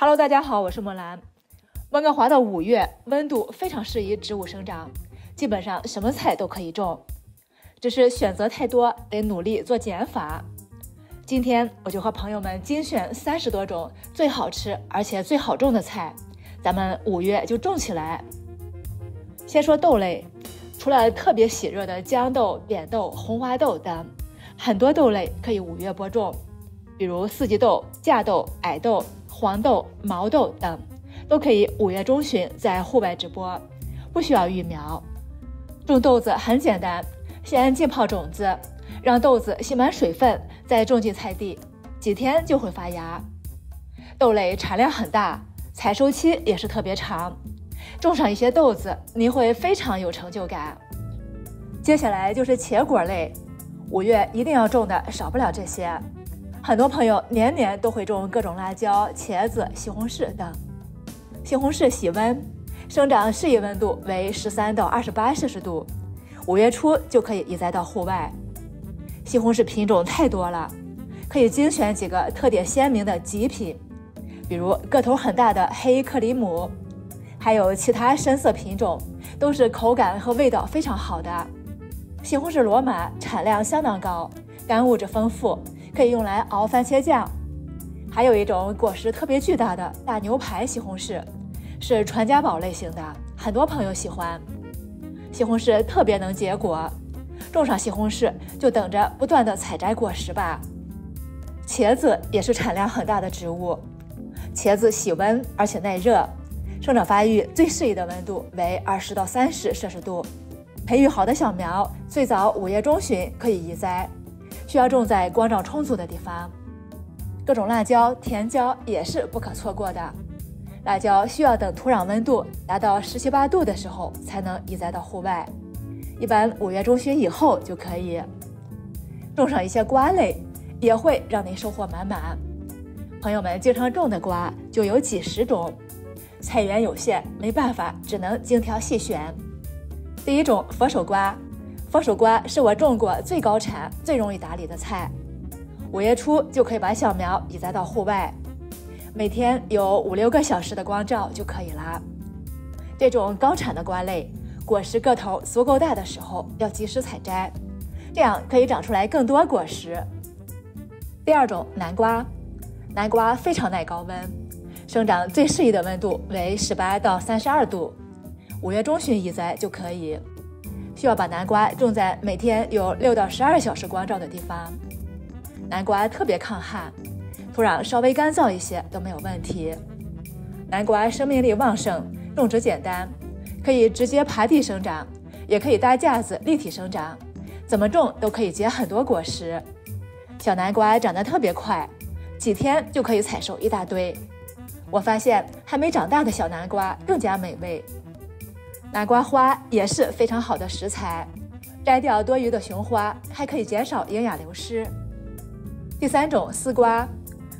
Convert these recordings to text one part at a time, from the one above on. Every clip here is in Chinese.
Hello，大家好，我是莫兰。温哥华的五月温度非常适宜植物生长，基本上什么菜都可以种，只是选择太多，得努力做减法。今天我就和朋友们精选三十多种最好吃而且最好种的菜，咱们五月就种起来。先说豆类，除了特别喜热的豇豆、扁豆、红花豆等，很多豆类可以五月播种，比如四季豆、架豆、矮豆。黄豆、毛豆等都可以五月中旬在户外直播，不需要育苗。种豆子很简单，先浸泡种子，让豆子吸满水分，再种进菜地，几天就会发芽。豆类产量很大，采收期也是特别长，种上一些豆子，你会非常有成就感。接下来就是茄果类，五月一定要种的少不了这些。很多朋友年年都会种各种辣椒、茄子、西红柿等。西红柿喜温，生长适宜温度为十三到二十八摄氏度，五月初就可以移栽到户外。西红柿品种太多了，可以精选几个特点鲜明的极品，比如个头很大的黑克里姆，还有其他深色品种，都是口感和味道非常好的。西红柿罗马产量相当高，干物质丰富。可以用来熬番茄酱，还有一种果实特别巨大的大牛排西红柿，是传家宝类型的，很多朋友喜欢。西红柿特别能结果，种上西红柿就等着不断的采摘果实吧。茄子也是产量很大的植物，茄子喜温而且耐热，生长发育最适宜的温度为二十到三十摄氏度，培育好的小苗最早五月中旬可以移栽。需要种在光照充足的地方。各种辣椒、甜椒也是不可错过的。辣椒需要等土壤温度达到十七八度的时候才能移栽到户外，一般五月中旬以后就可以。种上一些瓜类，也会让您收获满满。朋友们经常种的瓜就有几十种，菜园有限，没办法，只能精挑细选。第一种佛手瓜。佛手瓜是我种过最高产、最容易打理的菜。五月初就可以把小苗移栽到户外，每天有五六个小时的光照就可以了。这种高产的瓜类，果实个头足够大的时候要及时采摘，这样可以长出来更多果实。第二种南瓜，南瓜非常耐高温，生长最适宜的温度为十八到三十二度，五月中旬移栽就可以。需要把南瓜种在每天有六到十二小时光照的地方。南瓜特别抗旱，土壤稍微干燥一些都没有问题。南瓜生命力旺盛，种植简单，可以直接爬地生长，也可以搭架子立体生长，怎么种都可以结很多果实。小南瓜长得特别快，几天就可以采收一大堆。我发现还没长大的小南瓜更加美味。南瓜花也是非常好的食材，摘掉多余的雄花，还可以减少营养流失。第三种丝瓜，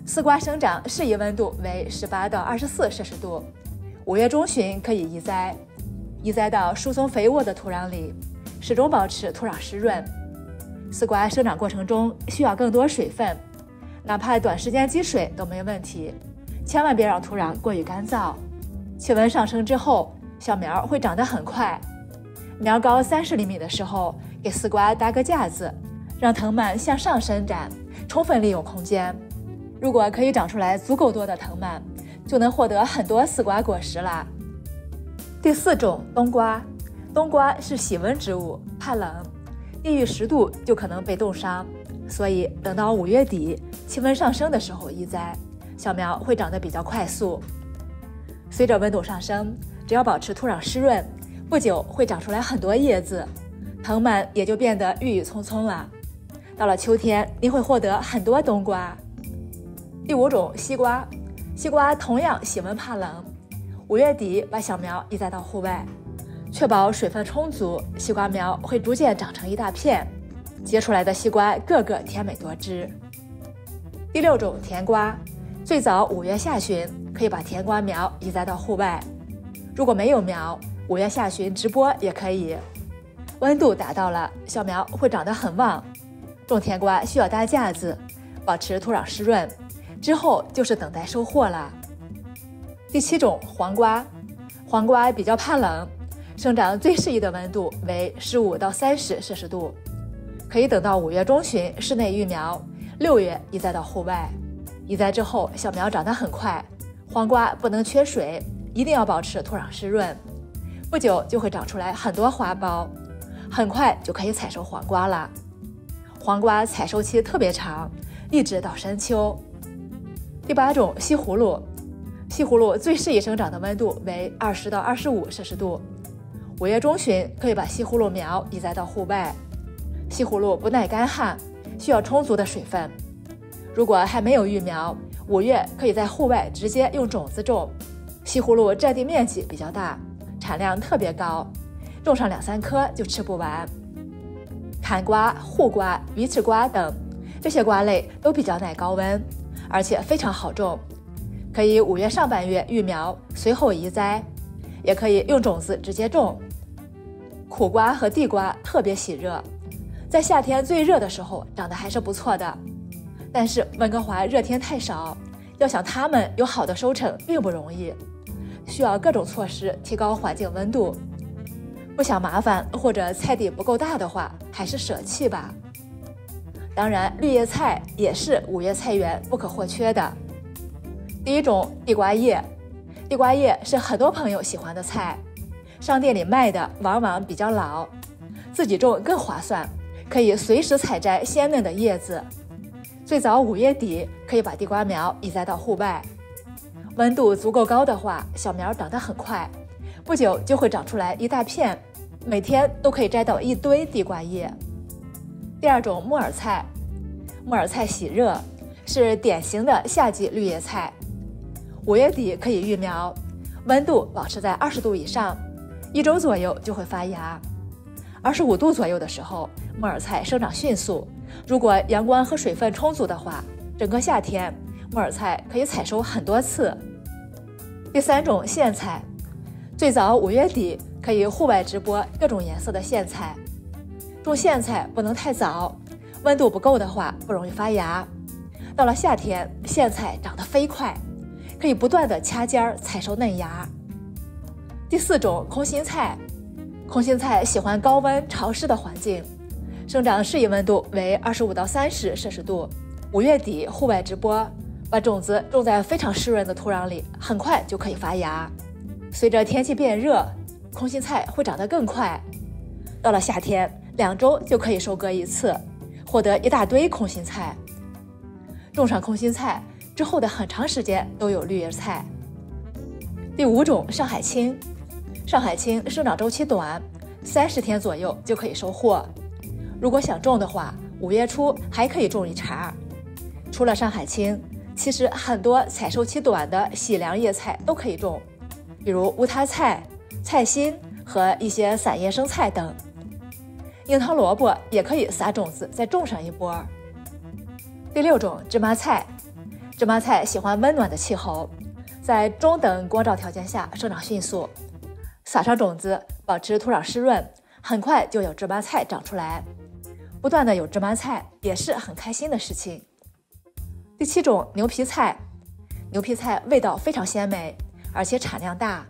丝瓜生长适宜温度为十八到二十四摄氏度，五月中旬可以移栽，移栽到疏松肥沃的土壤里，始终保持土壤湿润。丝瓜生长过程中需要更多水分，哪怕短时间积水都没问题，千万别让土壤过于干燥。气温上升之后。小苗会长得很快，苗高三十厘米的时候，给丝瓜搭个架子，让藤蔓向上伸展，充分利用空间。如果可以长出来足够多的藤蔓，就能获得很多丝瓜果实啦。第四种冬瓜，冬瓜是喜温植物，怕冷，低于十度就可能被冻伤，所以等到五月底气温上升的时候移栽，小苗会长得比较快速。随着温度上升。只要保持土壤湿润，不久会长出来很多叶子，藤蔓也就变得郁郁葱葱了。到了秋天，你会获得很多冬瓜。第五种西瓜，西瓜同样喜温怕冷，五月底把小苗移栽到户外，确保水分充足，西瓜苗会逐渐长成一大片，结出来的西瓜个个甜美多汁。第六种甜瓜，最早五月下旬可以把甜瓜苗移栽到户外。如果没有苗，五月下旬直播也可以。温度达到了，小苗会长得很旺。种甜瓜需要搭架子，保持土壤湿润，之后就是等待收获了。第七种黄瓜，黄瓜比较怕冷，生长最适宜的温度为十五到三十摄氏度，可以等到五月中旬室内育苗，六月移栽到户外。移栽之后，小苗长得很快，黄瓜不能缺水，一定要保持土壤湿润，不久就会长出来很多花苞，很快就可以采收黄瓜了。黄瓜采收期特别长，一直到深秋。第八种西葫芦，西葫芦最适宜生长的温度为二十到二十五摄氏度。五月中旬可以把西葫芦苗移栽到户外。西葫芦不耐干旱，需要充足的水分。如果还没有育苗，五月可以在户外直接用种子种。西葫芦占地面积比较大，产量特别高，种上两三棵就吃不完。坎瓜、护瓜、鱼翅瓜等这些瓜类都比较耐高温。而且非常好种，可以五月上半月育苗，随后移栽，也可以用种子直接种。苦瓜和地瓜特别喜热，在夏天最热的时候长得还是不错的。但是温哥华热天太少，要想它们有好的收成并不容易，需要各种措施提高环境温度。不想麻烦或者菜地不够大的话，还是舍弃吧。当然，绿叶菜也是五月菜园不可或缺的。第一种地瓜叶，地瓜叶是很多朋友喜欢的菜，商店里卖的往往比较老，自己种更划算，可以随时采摘鲜嫩的叶子。最早五月底可以把地瓜苗移栽到户外，温度足够高的话，小苗长得很快，不久就会长出来一大片，每天都可以摘到一堆地瓜叶。第二种木耳菜，木耳菜喜热，是典型的夏季绿叶菜。五月底可以育苗，温度保持在二十度以上，一周左右就会发芽。二十五度左右的时候，木耳菜生长迅速。如果阳光和水分充足的话，整个夏天木耳菜可以采收很多次。第三种苋菜，最早五月底可以户外直播各种颜色的苋菜。种苋菜不能太早，温度不够的话不容易发芽。到了夏天，苋菜长得飞快，可以不断的掐尖儿采收嫩芽。第四种空心菜，空心菜喜欢高温潮湿的环境，生长适宜温度为二十五到三十摄氏度。五月底户外直播，把种子种在非常湿润的土壤里，很快就可以发芽。随着天气变热，空心菜会长得更快。到了夏天。两周就可以收割一次，获得一大堆空心菜。种上空心菜之后的很长时间都有绿叶菜。第五种上海青，上海青生长周期短，三十天左右就可以收获。如果想种的话，五月初还可以种一茬。除了上海青，其实很多采收期短的喜凉叶菜都可以种，比如乌塌菜、菜心和一些散叶生菜等。樱桃萝卜也可以撒种子，再种上一波。第六种芝麻菜，芝麻菜喜欢温暖的气候，在中等光照条件下生长迅速。撒上种子，保持土壤湿润，很快就有芝麻菜长出来。不断的有芝麻菜也是很开心的事情。第七种牛皮菜，牛皮菜味道非常鲜美，而且产量大。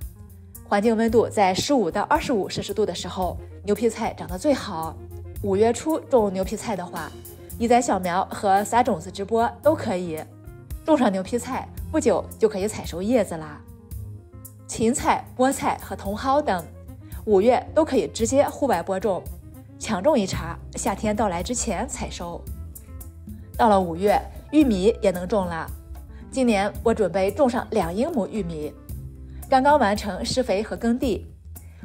环境温度在十五到二十五摄氏度的时候，牛皮菜长得最好。五月初种牛皮菜的话，移栽小苗和撒种子直播都可以。种上牛皮菜不久就可以采收叶子啦。芹菜、菠菜和茼蒿等，五月都可以直接户外播种，抢种一茬，夏天到来之前采收。到了五月，玉米也能种了。今年我准备种上两英亩玉米。刚刚完成施肥和耕地，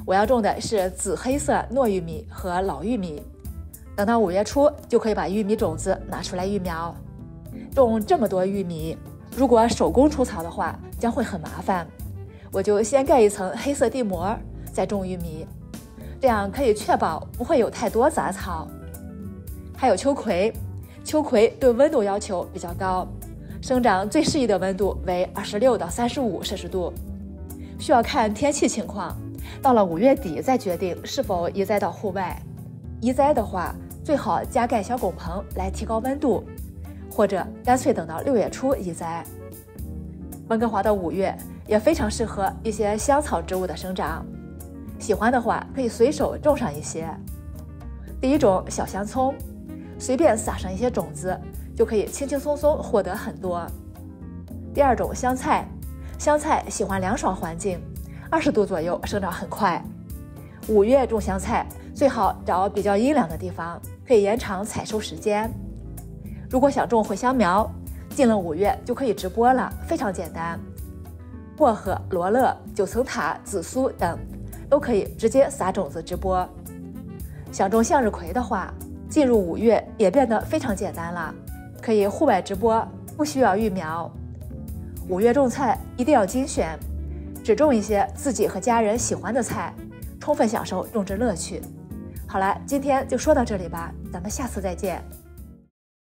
我要种的是紫黑色糯玉米和老玉米。等到五月初就可以把玉米种子拿出来育苗。种这么多玉米，如果手工除草的话，将会很麻烦。我就先盖一层黑色地膜，再种玉米，这样可以确保不会有太多杂草。还有秋葵，秋葵对温度要求比较高，生长最适宜的温度为二十六到三十五摄氏度。需要看天气情况，到了五月底再决定是否移栽到户外。移栽的话，最好加盖小拱棚来提高温度，或者干脆等到六月初移栽。温哥华的五月也非常适合一些香草植物的生长，喜欢的话可以随手种上一些。第一种小香葱，随便撒上一些种子，就可以轻轻松松获得很多。第二种香菜，香菜喜欢凉爽环境，二十度左右生长很快。五月种香菜最好找比较阴凉的地方，可以延长采收时间。如果想种茴香苗，进了五月就可以直播了，非常简单。薄荷、罗勒、九层塔、紫苏等都可以直接撒种子直播。想种向日葵的话，进入五月也变得非常简单了，可以户外直播，不需要育苗。五月种菜一定要精选，只种一些自己和家人喜欢的菜，充分享受种植乐趣。好了，今天就说到这里吧，咱们下次再见。